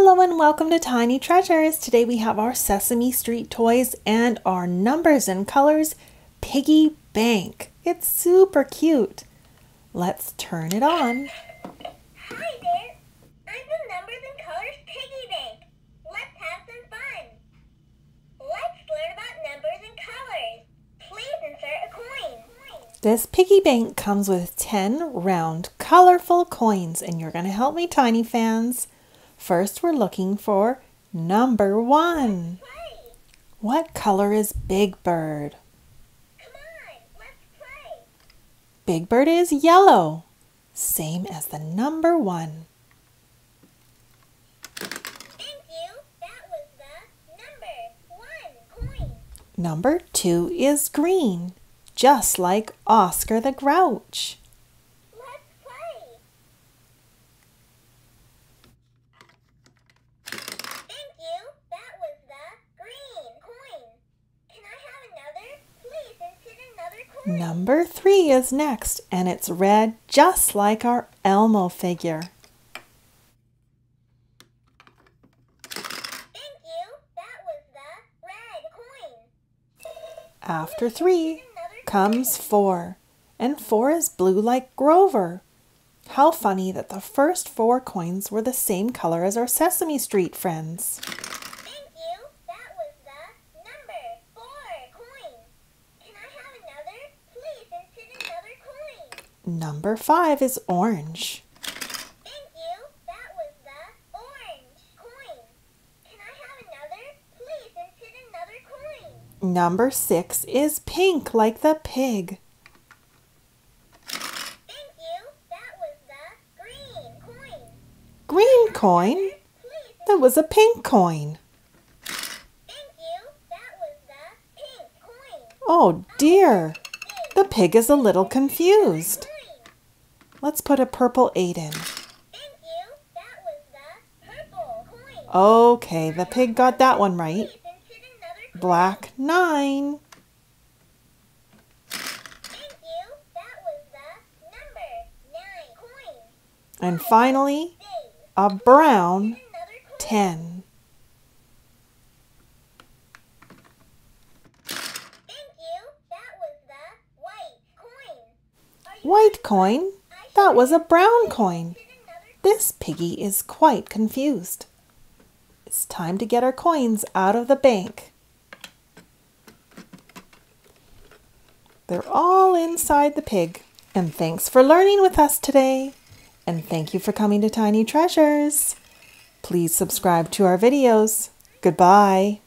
Hello and welcome to Tiny Treasures. Today we have our Sesame Street toys and our numbers and colors piggy bank. It's super cute. Let's turn it on. Hi there. I'm the Numbers and Colors Piggy Bank. Let's have some fun. Let's learn about numbers and colors. Please insert a coin. This piggy bank comes with 10 round, colorful coins, and you're going to help me, Tiny fans. First, we're looking for number one. What color is Big Bird? Big Bird is yellow, same as the number one. Thank you. That was the number one coin. Number two is green, just like Oscar the Grouch. Let's play. Thank you. That was the green coin. Can I have another? Please insert another coin. Number three is next, and it's red, just like our Elmo figure. Thank you. That was the red coin. After three comes four, and four is blue like Grover. How funny that the first four coins were the same color as our Sesame Street friends. Thank you. That was the number four coin. Can I have another? Please insert another coin. Number five is orange. Thank you. That was the orange coin. Can I have another? Please insert another coin. Number six is pink like the pig. Thank you. That was the green coin. Green coin? That was a pink coin. Thank you. That was the pink coin. Oh dear, the pig is a little confused. Let's put a purple 8 in. Thank you. That was the purple coin. Okay, the pig got that one right. Please insert another coin. Black 9. Thank you. That was the number nine coin. And finally, a brown 10. Thank you. That was the white coin. That was a brown coin. This piggy is quite confused. It's time to get our coins out of the bank. They're all inside the pig. And thanks for learning with us today. And thank you for coming to Tiny Treasures. Please subscribe to our videos. Goodbye.